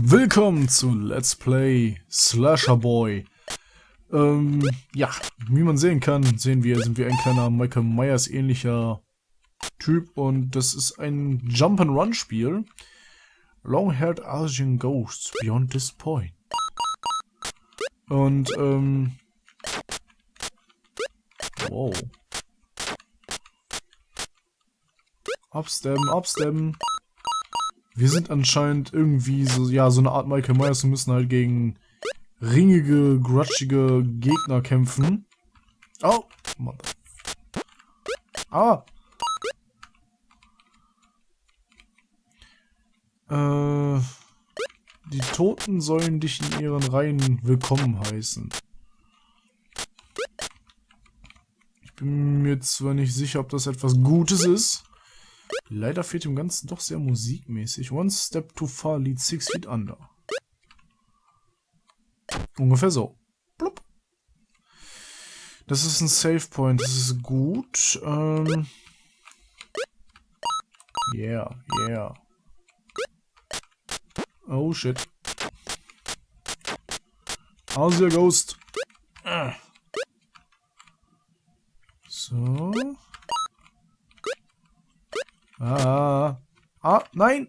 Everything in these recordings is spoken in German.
Willkommen zu Let's Play Slasher Boy. Ähm, ja, wie man sehen kann, sehen wir, sind wir ein kleiner Michael Myers ähnlicher Typ und das ist ein Jump-and-Run Spiel. Long-haired Asian Ghosts Beyond This Point. Und, ähm, wow. Upstabben, upstabben. Wir sind anscheinend irgendwie so, ja, so eine Art Michael Myers und müssen halt gegen ringige, grutschige Gegner kämpfen. Oh, Mother. Ah. Äh, die Toten sollen dich in ihren Reihen willkommen heißen. Ich bin mir zwar nicht sicher, ob das etwas Gutes ist. Leider fehlt dem Ganzen doch sehr musikmäßig. One step too far leads six feet under. Ungefähr so. Blub. Das ist ein Save Point, das ist gut. Ähm yeah, yeah. Oh shit. How's your ghost? Ah. So. Ah, ah, nein!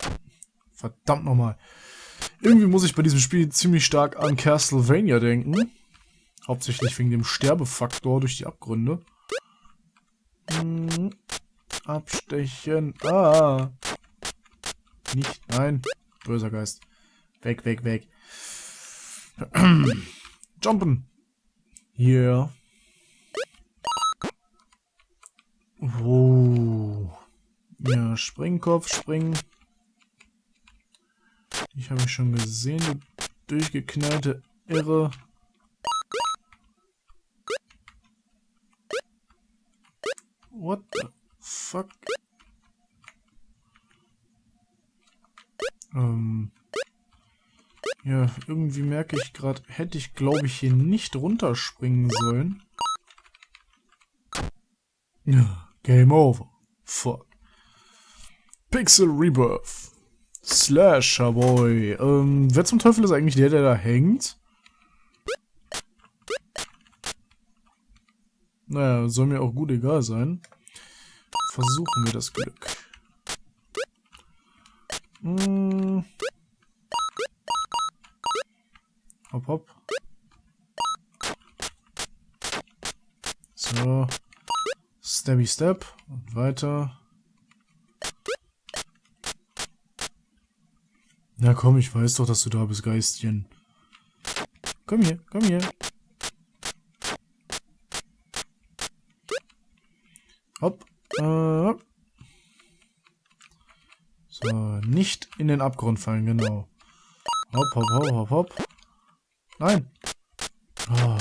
Verdammt nochmal. Irgendwie muss ich bei diesem Spiel ziemlich stark an Castlevania denken. Hauptsächlich wegen dem Sterbefaktor durch die Abgründe. Hm, abstechen. Ah. Nicht, nein. Böser Geist. Weg, weg, weg. Jumpen. Yeah. Oh. Springkopf, springen. Ich habe ich schon gesehen, du durchgeknallte Irre. What the fuck? Ähm. Ja, irgendwie merke ich gerade, hätte ich glaube ich hier nicht runterspringen sollen. Game over. Fuck. Pixel Rebirth. Slasher Boy. Ähm, wer zum Teufel ist eigentlich der, der da hängt? Naja, soll mir auch gut egal sein. Versuchen wir das Glück. Hm. Hopp, hopp. So. Stabby Step. Und weiter. Na komm, ich weiß doch, dass du da bist, Geistchen. Komm hier, komm hier. Hopp. Äh, hopp. So, nicht in den Abgrund fallen, genau. Hopp, hopp, hopp, hopp, hopp. Nein. Oh.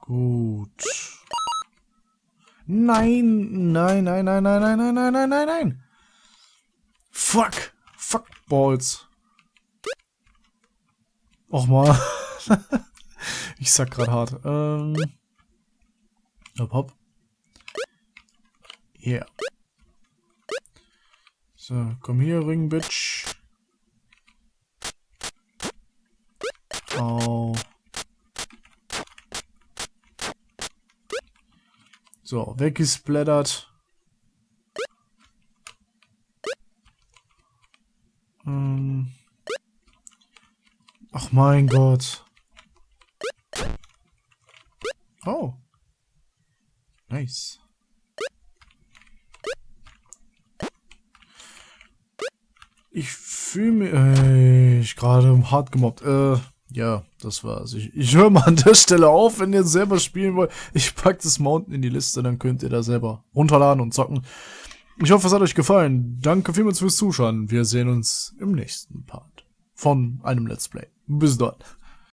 Gut. Nein, nein, nein, nein, nein, nein, nein, nein, nein, nein, nein. Fuck. Fuck Balls. Och mal. ich sag grad hart. Ähm. Hopp, hopp. Yeah. So, komm hier, Ring, Bitch. So, weggesplattert. Hm. Ach mein Gott. Oh. Nice. Ich fühle mich äh, gerade hart gemobbt. Äh, ja, das war's. Ich, ich höre mal an der Stelle auf, wenn ihr selber spielen wollt. Ich pack das Mountain in die Liste, dann könnt ihr da selber runterladen und zocken. Ich hoffe, es hat euch gefallen. Danke vielmals fürs Zuschauen. Wir sehen uns im nächsten Part von einem Let's Play. Bis dort.